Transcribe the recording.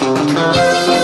Música